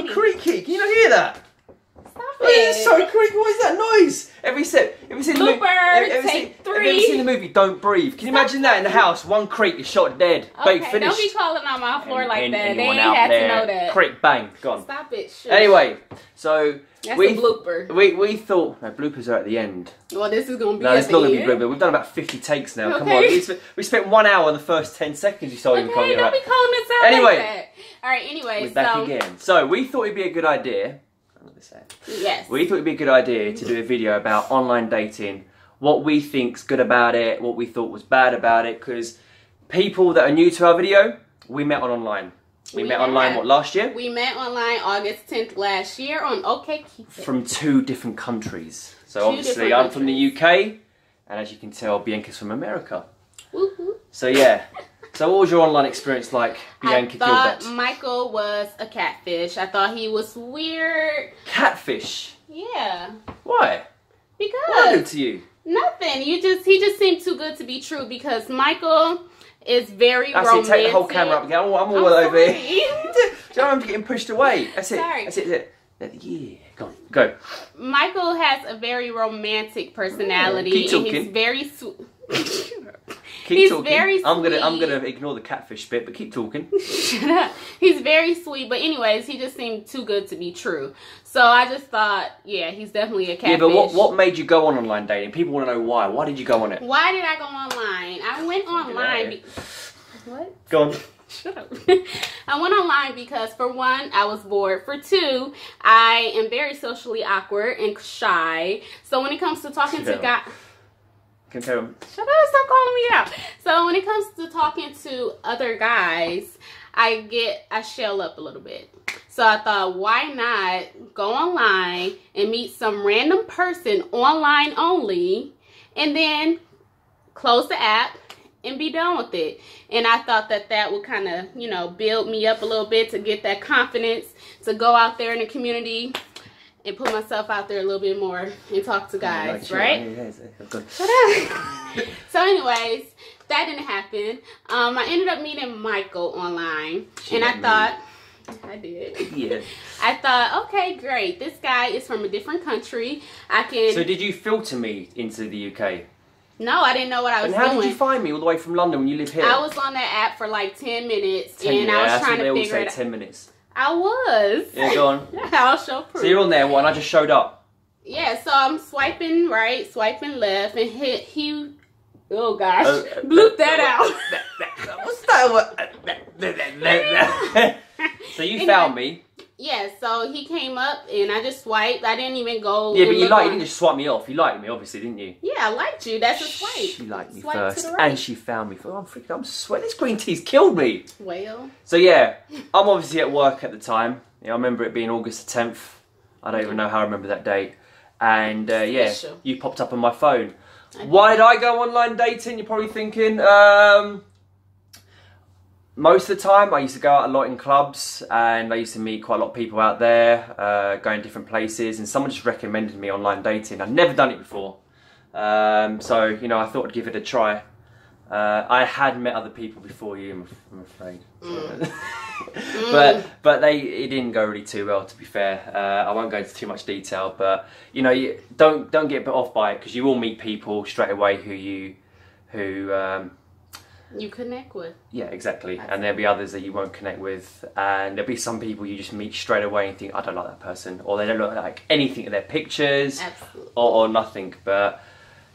so creaky. Can you not hear that? Stop It's so creaky. What is that noise? Every step. Every you seen the movie? Blooper, Have, have you take seen, have ever seen the movie Don't Breathe? Can you Stop imagine that in the house? One creak, you're shot dead. Okay, Bait finished. don't be calling on my floor like Any- that. They ain't had there, to know that. Creak, bang, gone. Stop it. Shush. Anyway, so that's we a blooper. we we thought no bloopers are at the end. Well, this is gonna be. No, it's not gonna be end. blooper. We've done about fifty takes now. Come on, we spent, we spent one hour on the first ten seconds. You saw him Okay, coming don't out. be calling us out Anyway. like that. All right. Anyway, We're so back again. So we thought it'd be a good idea. I'm gonna say yes, We thought it'd be a good idea to do a video about online dating, what we think's good about it, what we thought was bad about it, because people that are new to our video, we met on online. We, We met online have. what last year? we met online August 10th last year on OK Keep It. From two different countries. So Two obviously I'm from the UK, and as you can tell, Bianca's from America. Woo hoo. So yeah. So what was your online experience like, Bianca I thought Gilbert? Michael was a catfish. I thought he was weird. Catfish. Yeah, Why? What did I because to you? nothing. You just he just seemed too good to be true. Because Michael is very That's it. romantic. Take the whole camera up again. I'm all, I'm over here. Do you know I'm getting pushed away? That's it. Sorry. That's it. That's it. Yeah. Go on. Go. Michael has a very romantic personality. Keep and he's very sweet. Keep He's talking. very I'm gonna I'm gonna ignore the catfish bit, but keep talking. he's very sweet, but anyways, he just seemed too good to be true. So I just thought, yeah, he's definitely a catfish. Yeah, but what what made you go on online dating? People want to know why. Why did you go on it? Why did I go online? I went online. Be- what? Go on. Shut up. I went online because for one, I was bored. For two, I am very socially awkward and shy. So when it comes to talking to guys. Can tell. Shut up, stop calling me out. So when it comes to talking to other guys, I get I shell up a little bit. So I thought, why not go online and meet some random person online only and then close the app and be done with it. And I thought that that would kind of, you know, build me up a little bit to get that confidence to go out there in the community and put myself out there a little bit more and talk to guys, Like, right? yeah, yeah, yeah. So, anyways, that didn't happen. Um, I ended up meeting Michael online, She and I me. thought, I did. Yeah. I thought, okay, great. This guy is from a different country. I can. So did you filter me into the UK? no, I didn't know what I was And how doing. did you find me all the way from London when you live here? I was on that app for like ten minutes, Ten and minutes. I was trying to figure it. Ten minutes. I was. Yeah, go on. I'll show proof. So you're on there, what? And I just showed up. Yeah, so I'm swiping right, swiping left, and hit he. Oh gosh, Uh, bloop that out. What's that? so you Anyway. found me. Yeah, so he came up and I just swiped. I didn't even go. Yeah, but you like you didn't just swipe me off. You liked me, obviously, didn't you? Yeah, I liked you. That's a swipe. She liked me Swipe first, right. and she found me. Oh, I'm freaking. I'm sweating. This green tea's killed me. Well, So yeah, I'm obviously at work at the time. Yeah, I remember it being August the 10th. I don't even know how I remember that date. And uh, yeah, Special. you popped up on my phone. Why did I go online dating? You're probably thinking. Um, most of the time, I used to go out a lot in clubs, and I used to meet quite a lot of people out there, uh, going different places. And someone just recommended me online dating. I'd never done it before, um, so you know I thought I'd give it a try. Uh, I had met other people before you, I'm, afraid. but but they it didn't go really too well. To be fair, uh, I won't go into too much detail. But you know, you, don't don't get put off by it because you will meet people straight away who you who um, you connect with. yeah exactly, and there'll be others that you won't connect with, and there'll be some people you just meet straight away and think I don't like that person, or they don't look like anything in their pictures Absolutely. or, or nothing. But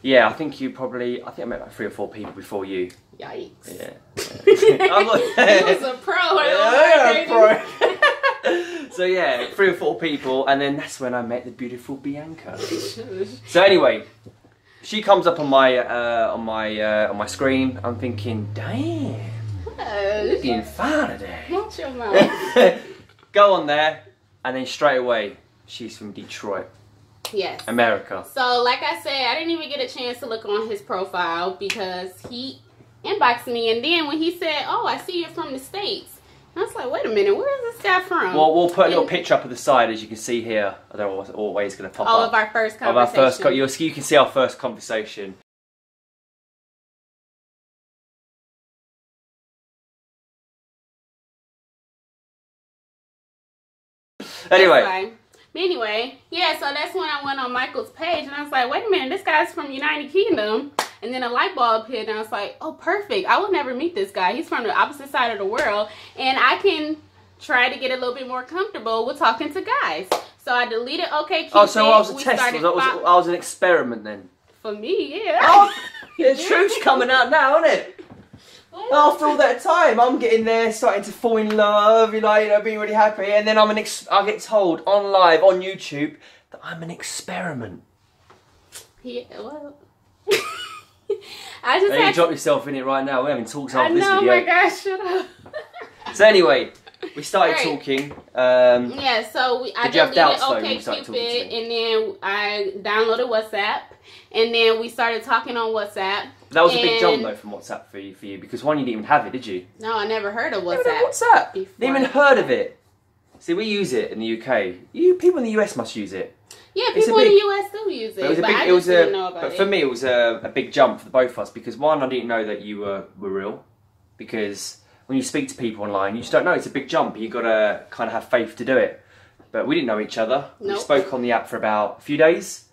yeah, I think you probably I think I met like three or four people before you. Yikes. Yeah. I'm like- was a pro. Yeah, Yeah, pro. so yeah, three or four people, and then that's when I met the beautiful Bianca. So anyway, she comes up on my uh, on my uh, on my screen. I'm thinking, damn, looking fine today. Watch your mouth. Go on there, and then straight away, she's from Detroit, yes. America. So, like I said, I didn't even get a chance to look on his profile because he inboxed me, and then when he said, "Oh, I see you're from the states," I was like, "Wait a minute, where is this guy from?" Well, we'll put a little And- picture up at the side, as you can see here. I don't know way going to pop all up. of our first conversation. of our first, co- you'll, you can see our first conversation. Anyway. Anyway, yeah, so that's when I went on Michael's page and I was like, wait a minute, this guy's from United Kingdom. And then a light bulb hit and I was like, oh, perfect. I will never meet this guy. He's from the opposite side of the world. And I can try to get a little bit more comfortable with talking to guys. So I deleted OK Cupid. Oh, so I was a We test. Was, I, was, I was an experiment then. For me, yeah. Oh, the truth's coming out now, isn't it? After all that time, I'm getting there, starting to fall in love, you know, you know, being really happy, and then I'm an ex- I get told on live on YouTube that I'm an experiment. Yeah, well. I just Hey, you drop yourself in it right now. We're having talks after this video. my gosh, shut up. So anyway, we started Right. talking. Um, Yeah, so we, I Did you deleted doubts, though, OK Cupid, and then I downloaded WhatsApp, and then we started talking on WhatsApp. that was a big jump though from WhatsApp for you, for you because one, you didn't even have it, did you? No, I never heard of WhatsApp. had WhatsApp. before. Didn't even heard of it. See, we use it in the UK. You people in the US must use it. Yeah, people in the US do use it, But it was a big. I it was didn't a. know about But it. for me, it was a, a big jump for the both of us because one, I didn't know that you were were real. Because when you speak to people online, you just don't know. It's a big jump. You got to kind of have faith to do it. But we didn't know each other. We spoke on the app for about a few days.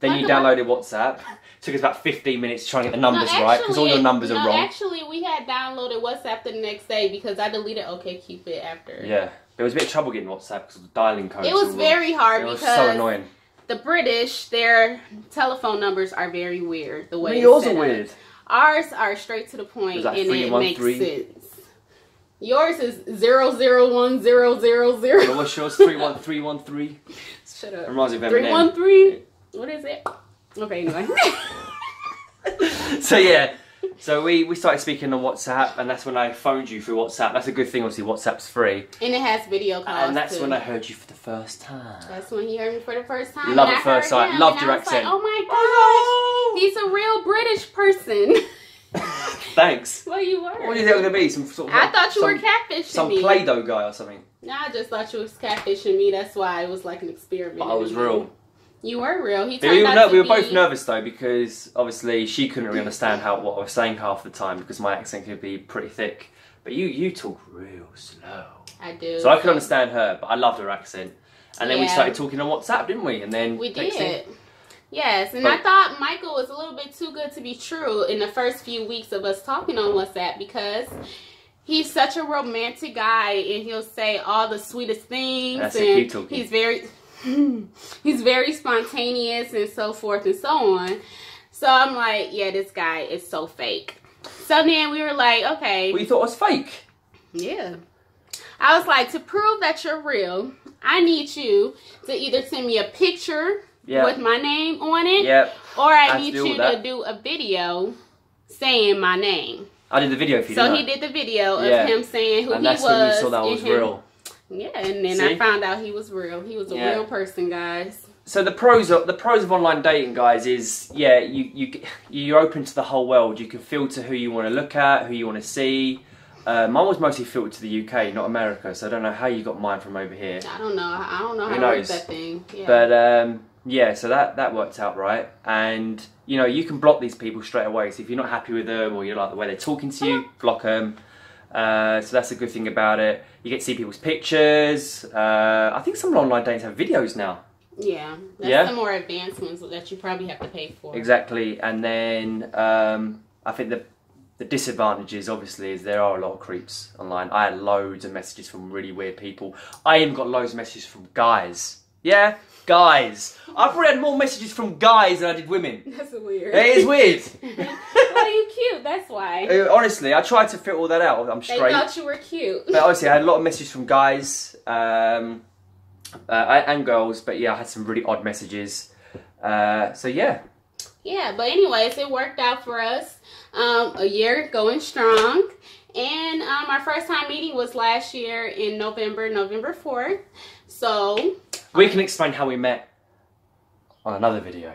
Then you downloaded WhatsApp. Took us about 15 minutes trying to try and get the numbers no, right because all your numbers no, are wrong. actually, we had downloaded WhatsApp the next day because I deleted OK Cupid after. Yeah, there was a bit of trouble getting WhatsApp because of the dialing codes. It was very hard It was because so annoying. the British, their telephone numbers are very weird. The way it's Yours are weird. Ours are straight to the point, that and it makes 313? sense. Yours is zero zero one zero zero zero. was yours? 31313? Shut up. Reminds me of Three one three. What is it? Okay, anyway. so yeah, so we, we started speaking on WhatsApp, and that's when I phoned you through WhatsApp. That's a good thing, obviously. WhatsApp's free, and it has video calls. and that's too. when I heard you for the first time. That's when he heard me for the first time. Love at first sight. him, Loved your I was accent. Like, oh my Oh! he's a real British person. Thanks. well, you were. What do you think I'm gonna be? Some sort of I thought you some, were catfishing some me. Play-Doh guy or something. No, I just thought you was catfishing me. That's why it was like an experiment. But I was real. You were real. He we, were out ner- to we were be, both nervous though because obviously she couldn't really understand how what I was saying half the time because my accent could be pretty thick. But you you talk real slow, I do. so I could understand her. But I loved her accent. And then we started talking on WhatsApp, didn't we? And then We next thing- did. Yes, and But- I thought Michael was a little bit too good to be true in the first few weeks of us talking on WhatsApp because he's such a romantic guy and he'll say all the sweetest things That's it, keep and talking. he's very he's very spontaneous and so forth and so on. So I'm like, yeah, this guy is so fake. So then we were like, okay, We thought it was fake. yeah. I was like, to prove that you're real, I need you to either send me a picture Yeah. with my name on it, Yep. or I to need you to do a video saying my name. I did the video for you. So he I? did the video of Yeah. him saying who and he that's was. when you saw that was him- real. Yeah, and then See? I found out he was real. He was a Yeah. real person, guys. So the pros of the pros of online dating, guys, is yeah, you you you're open to the whole world. You can filter who you want to look at, who you want to see. Uh, mine was mostly filtered to the UK, not America, so I don't know how you got mine from over here. I don't know. I don't know Who how knows? that thing. Yeah. But um, yeah, so that that worked out right, and you know you can block these people straight away. So if you're not happy with them or you like the way they're talking to you, block them. Uh, so that's a good thing about it. You get to see people's pictures. Uh, I think some online dates have videos now. yeah, that's Yeah? the more advanced ones that you probably have to pay for. Exactly, and then um, I think the the disadvantages obviously is there are a lot of creeps online. I had loads of messages from really weird people. I even got loads of messages from guys. Yeah, guys. I probably had more messages from guys than I did women. That's weird. It is weird. well, you cute. That's why. Honestly, I tried to fit all that out. I'm straight. They thought you were cute. But honestly, I had a lot of messages from guys um, uh, and girls. But yeah, I had some really odd messages. Uh, so yeah, Yeah, but anyways, it worked out for us. Um, a year going strong. And um, our first time meeting was last year in November, November 4th. So, we can explain how we met on another video.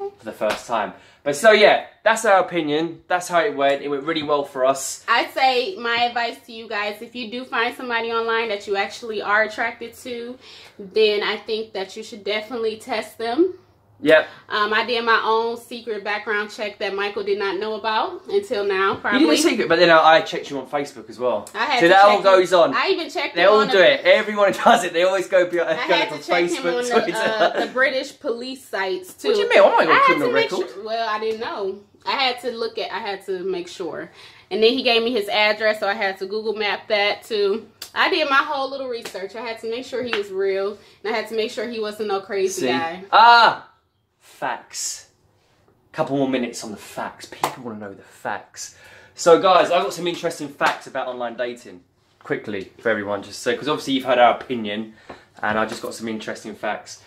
Okay. for the first time. But so yeah, that's our opinion. That's how it went. It went really well for us. I'd say my advice to you guys if you do find somebody online that you actually are attracted to, then I think that you should definitely test them Yep. Um, I did my own secret background check that Michael did not know about until now. Probably. You did a secret, but then I, I checked you on Facebook as well. I had so that all goes on. I even checked. They all do the- it. Everyone does it. They always go beyond, I had to check him on Facebook, the, Twitter. uh, the British police sites too. what do you mean? I got had criminal record. sure. Well, I didn't know. I had to look at. I had to make sure, and then he gave me his address, so I had to Google Map that too. I did my whole little research. I had to make sure he was real, and I had to make sure he wasn't no crazy See? guy. Ah, facts. Couple more minutes on the facts. People want to know the facts. So, guys, I've got some interesting facts about online dating. Quickly for everyone, just so because obviously you've heard our opinion, and I just got some interesting facts.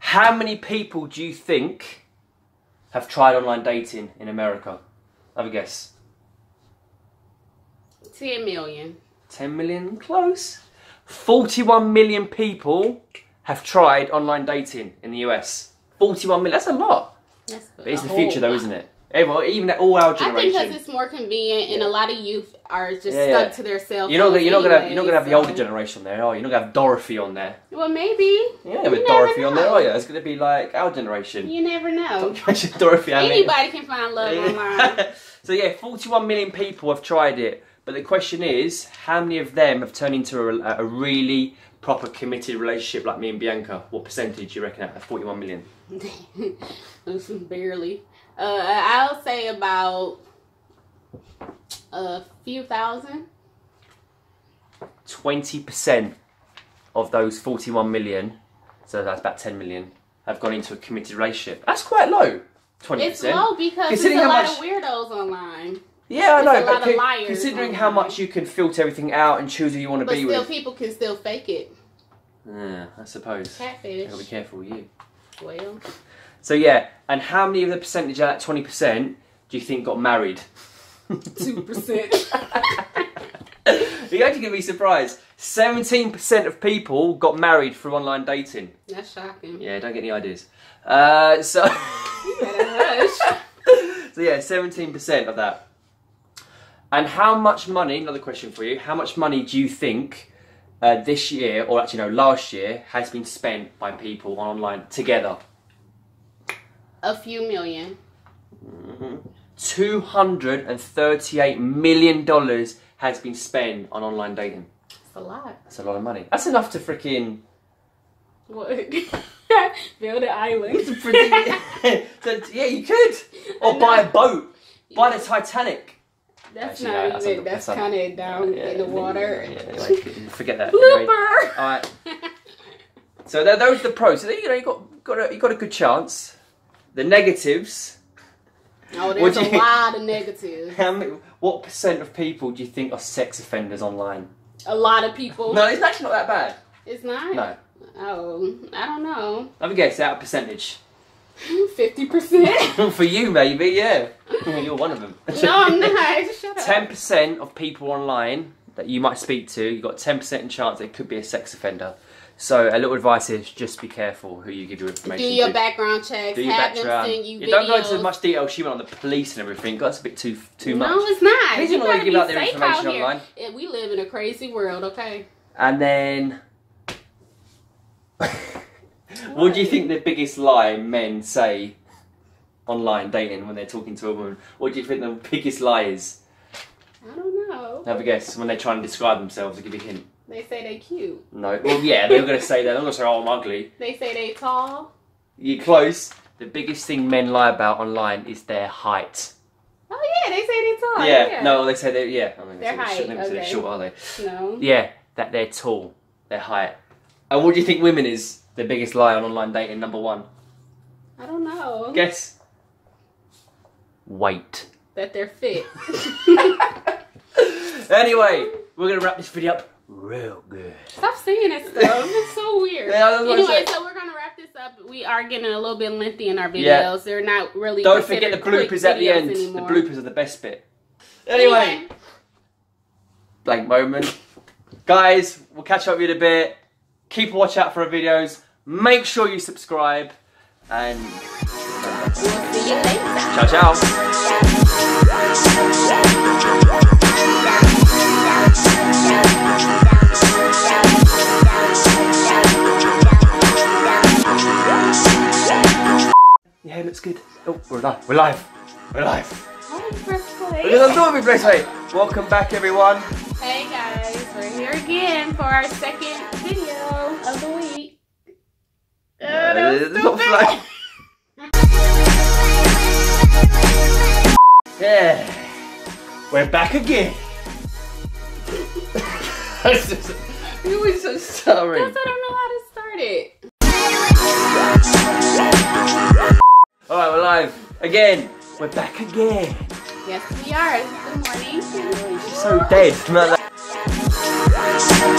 How many people do you think have tried online dating in America? Have a guess. Ten million. 10 million close 41 million people have tried online dating in the US 41 million that's a lot That's but it's the future though lot. isn't it Everyone, even all our generation. I think because it's more convenient, and a lot of youth are just Yeah, stuck to their cell you're not, gonna- you're not gonna you're not gonna have the older generation there are you? you're not gonna have Dorothy on there Well, maybe. you're not gonna have You Dorothy never on there know. are you it's gonna be like our generation You never know. Dorothy. Anybody can find love online. so yeah 41 million people have tried it but the question is how many of them have turned into a, a really proper committed relationship like me and Bianca what percentage do you reckon out of 41 million Barely. Uh, I'll say about a few thousand. 20% of those 41 million, so that's about 10 million, have gone into a committed relationship. That's quite low. 20%. It's low because there's a lot much- of weirdos online. Yeah, I know, a but lot of liars considering how much you can filter everything out and choose who you want to But be still, with. people can still fake it. Yeah, I suppose. Catfish. Gotta be careful with you. Well, So yeah, and how many of the percentage of that 20% do you think got married? two percent. You're actually going to be surprised. 17% of people got married through online dating. That's shocking. Yeah, don't get any ideas. Uh, so, You better hush. so yeah, 17% of that. And how much money, another question for you, how much money do you think uh, this year, or actually no, last year, has been spent by people on online together? A few million. $238 million has been spent on online dating. That's a lot. That's a lot of money. That's enough to freaking. What? Build an island. so, yeah, you could. Or buy a boat. Buy the Titanic. That's Actually, not no, that's even. That's kind of down Yeah, in the water. Yeah, anyway, forget that. Blooper. Alright. So there, those are the pros. So you know you got got a, you got a good chance. The negatives. Oh, there's a lot of negatives. How many, what percent of people do you think are sex offenders online? A lot of people. No, it's actually not that bad. It's not. No. Oh, I don't know. Have a guess out of percentage. Fifty percent. For you, maybe, yeah. You're one of them. No, I'm not. Shut up. Ten percent of people online that you might speak to, you've got ten percent chance they could be a sex offender. So a little advice is just be careful who you give your Do information your to. background checks. Do your have background. them send you You don't go into much detail. She went on the police and everything. That's a bit too too much. no, it's not. Please you don't give out their information online. Yeah, we live in a crazy world, okay? And then, what do you think the biggest lie men say online dating when they're talking to a woman? What do you think the biggest lie is? I don't know. Have a guess when they're trying to describe themselves. I'll give you a hint. They say they're cute. No. Well, yeah, they're going to say that. They're going to say, "Oh, I'm ugly." They say they're tall. You're close. The biggest thing men lie about online is their height. Oh yeah, they say they're tall. yeah. Yeah. No, they say they're yeah. I mean, Their they say they're height, short, say they're okay. short, are they? No. Yeah, that they're tall. Their height. And what do you think women is the biggest lie on online dating? Number one. I don't know. Guess. Weight. That they're fit. Anyway, we're gonna wrap this video up real good. Stop saying that stuff. It's so weird. Yeah, that's what I anyway, so we're gonna wrap this up. We are getting a little bit lengthy in our videos. Yeah. They're not really. Don't forget the bloopers at the end. Anymore. The bloopers are the best bit. Anyway, blank moment. Guys, we'll catch up with you in a bit. Keep a watch out for our videos. Make sure you subscribe. And ciao, ciao. see you looks ciao. Oh, we're live. We're live. We're live. Why did you press play? Because I'm doing. Welcome back, everyone. Hey guys, we're here again for our second video of the week. Uh, that was. Yeah. We're back again. You're always so sorry. Because I don't know how to start it. Alright, we're live. Again. We're back again. Yes, we are. Good morning. She's so dead. Yeah.